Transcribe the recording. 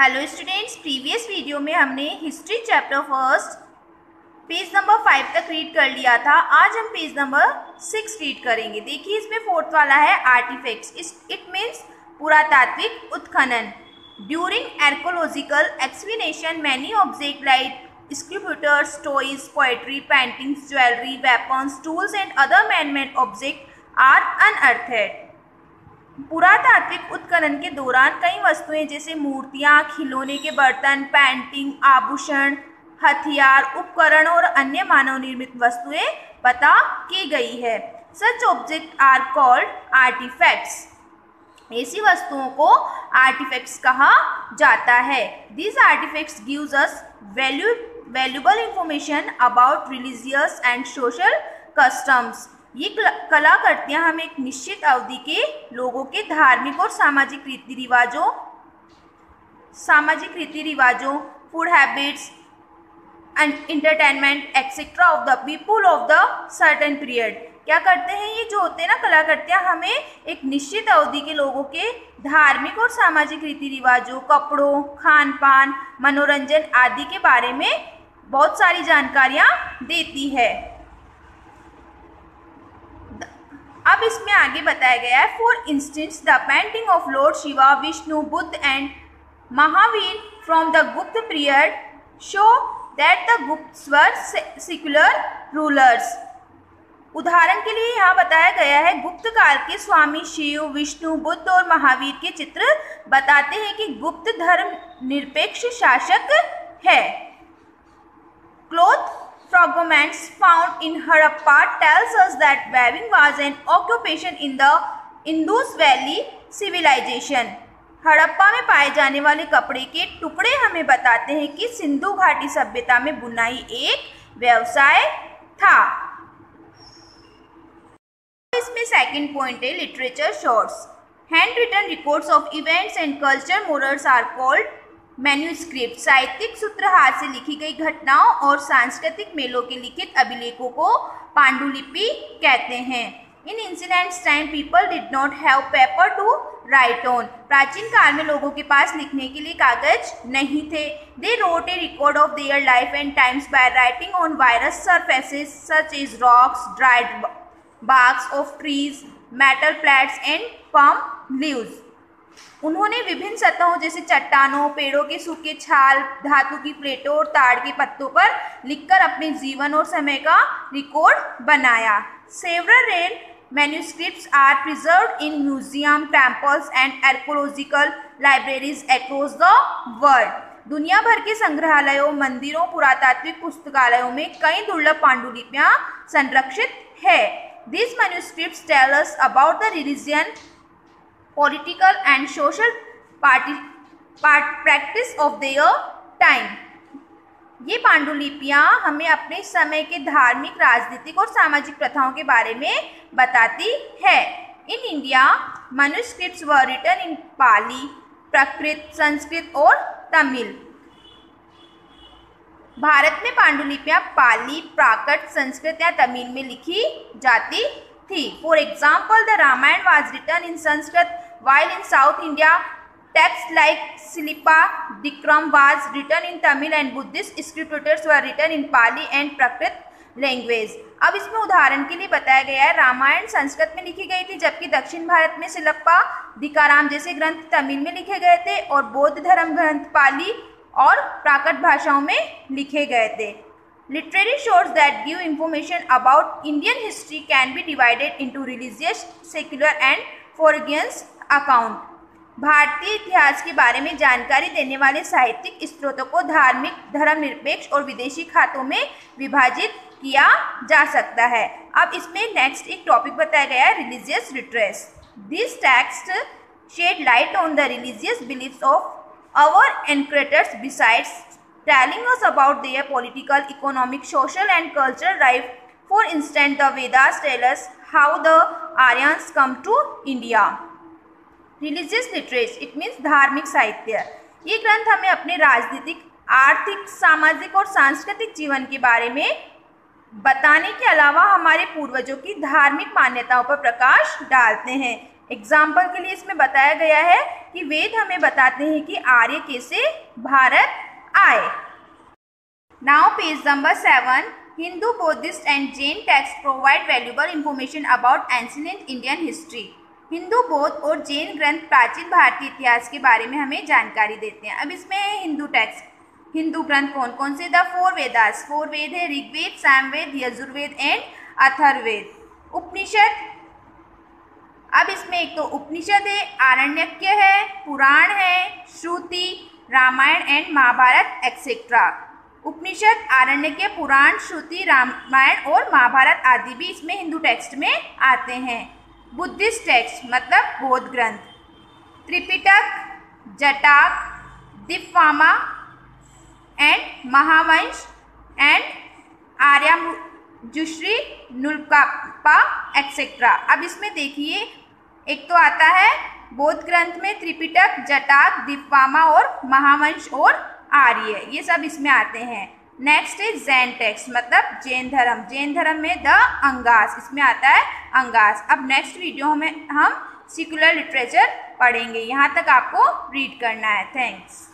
Hello students previous video में हमने history chapter first page number five तक read कर लिया था। आज हम पेज नंबर सिक्स रीड करेंगे। देखिए इसमें फोर्थ वाला है आर्टिफैक्ट्स इट मीन्स पुरातात्विक उत्खनन। During archaeological explanation many object like sculptures, toys, poetry, paintings, jewelry, weapons, tools and other man-made objects are unearthed. पुरातात्विक उत्खनन के दौरान कई वस्तुएँ जैसे मूर्तियाँ, खिलौने के बर्तन पेंटिंग आभूषण, हथियार, उपकरण और अन्य मानव निर्मित वस्तुएँ पता की गई है। Such object are called artifacts ऐसी वस्तुओं को आर्टिफैक्ट्स कहा जाता है। This artifacts gives us value valuable information about religious and social customs ये कलाकृतियाँ हमें एक निश्चित अवधि के लोगों के धार्मिक और सामाजिक रीति रिवाजों, सामाजिक रीति रिवाजों food habits and entertainment etcetera of the people of the certain period क्या करते हैं ये जो होते हैं ना कलाकृतियाँ हमें एक निश्चित अवधि के लोगों के धार्मिक और सामाजिक रीति रिवाजों, कपड़ों खान पान मनोरंजन आदि के बारे में बहुत सारी जानकारियाँ देती है। अब इसमें आगे बताया गया है for instance the painting of lord Shiva Vishnu Buddha and Mahavir from the Gupta period show that the Gupta were secular rulers उदाहरण के लिए यहाँ बताया गया है गुप्त काल के स्वामी शिव विष्णु बुद्ध और महावीर के चित्र बताते हैं कि गुप्त धर्म निरपेक्ष शासक है। Cloth fragments found in Harappa tells us that weaving was an occupation in the Indus Valley civilization. Harappa में पाए जाने वाले कपड़े के टुकड़े हमें बताते हैं कि सिंधु घाटी सभ्यता में बुनाई एक व्यवसाय था इसमें सेकंड पॉइंट है literature sources hand written records of events and culture morals are called manuscript, साहित्यिक सूत्र हाथ से लिखी गई घटनाओं और सांस्कृतिक मेलों के लिखित अभिलेखों को पांडुलिपि कहते हैं। In ancient time people did not have paper to write on प्राचीन काल में लोगों के पास लिखने के लिए कागज़ नहीं थे। They wrote a record of their life and times by writing on various surfaces such as rocks dried barks of trees metal plates and palm leaves उन्होंने विभिन्न सतहों, जैसे चट्टानों, पेड़ों के सूखे छाल, धातु की प्लेटों और ताड़ के पत्तों पर लिखकर अपने जीवन और समय का रिकॉर्ड बनाया। Several rare manuscripts are preserved in museum temples and archaeological libraries across the world दुनिया भर के संग्रहालयों, मंदिरों, पुरातात्विक पुस्तकालयों में कई दुर्लभ पांडुलिपियाँ संरक्षित है। This manuscripts tell about the religion political and social party, part, practice of their time. ये पांडुलिपियाँ हमें अपने समय के धार्मिक राजनीतिक और सामाजिक प्रथाओं के बारे में बताती है। In India manuscript were written in Pali Prakrit Sanskrit और तमिल भारत में पांडुलिपियाँ पाली प्राकृत संस्कृत या तमिल में लिखी जाती थी। For example the Ramayana was written in Sanskrit while in South India, texts like Silipa Dikram was written in Tamil and Buddhist scriptures were written in Pali and Prakrit language अब इसमें उदाहरण के लिए बताया गया है रामायण संस्कृत में लिखी गई थी जबकि दक्षिण भारत में सिलप्पा दिकाराम जैसे ग्रंथ तमिल में लिखे गए थे और बौद्ध धर्म ग्रंथ पाली और प्राकृत भाषाओं में लिखे गए थे। Literary sources that give information about Indian history can be divided into religious secular and foreigners account. भारतीय इतिहास के बारे में जानकारी देने वाले साहित्यिक स्त्रोतों को धार्मिक, धर्मनिरपेक्ष और विदेशी खातों में विभाजित किया जा सकता है। अब इसमें नेक्स्ट एक टॉपिक बताया गया है religious writers this text shed light on the religious belief of our ancestors besides telling us about their political economic social and cultural life for instance the Vedas tell us how the Aryas came to India religious literature it means धार्मिक साहित्य। ये ग्रंथ हमें अपने राजनीतिक, आर्थिक, सामाजिक और सांस्कृतिक जीवन के बारे में बताने के अलावा हमारे पूर्वजों की धार्मिक मान्यताओं पर प्रकाश डालते हैं। एग्ज़ाम्पल के लिए इसमें बताया गया है कि वेद हमें बताते हैं कि आर्य कैसे भारत आए। Now page number seven Hindu Buddhist and Jain text provide valuable information about ancient Indian history Hindu बौद्ध और जैन ग्रंथ प्राचीन भारतीय इतिहास के बारे में हमें जानकारी देते हैं। अब इसमें है हिंदू टेक्स्ट हिंदू ग्रंथ कौन कौन से? The four Vedas. Four Veda है ऋग्वेद, सामवेद, यजुर्वेद एंड अथर्वेद उपनिषद। अब इसमें एक तो उपनिषद है, आरण्यक्य है, पुराण है, श्रुति, रामायण एंड महाभारत एक्सेट्रा उपनिषद, आरण्यक्य, पुराण, श्रुति, रामायण और महाभारत आदि भी इसमें हिंदू टेक्स्ट में आते हैं। बुद्धिस्ट टेक्स्ट मतलब बौद्ध ग्रंथ Tripitaka, Jataka दिफामा and Mahavamsa, and Arya Manjushri Mulakalpa etcetera अब इसमें देखिए, एक तो आता है बौद्ध ग्रंथ में त्रिपिटक, जटाक दिफामा और महावंश और आर्य। ये सब इसमें आते हैं। नेक्स्ट इज़ जैन टेक्स्ट मतलब जैन धर्म जैन धर्म में द अंगास इसमें आता है अंगास अब नेक्स्ट वीडियो में हम सिकुलर लिटरेचर पढ़ेंगे. यहाँ तक आपको रीड करना है. थैंक्स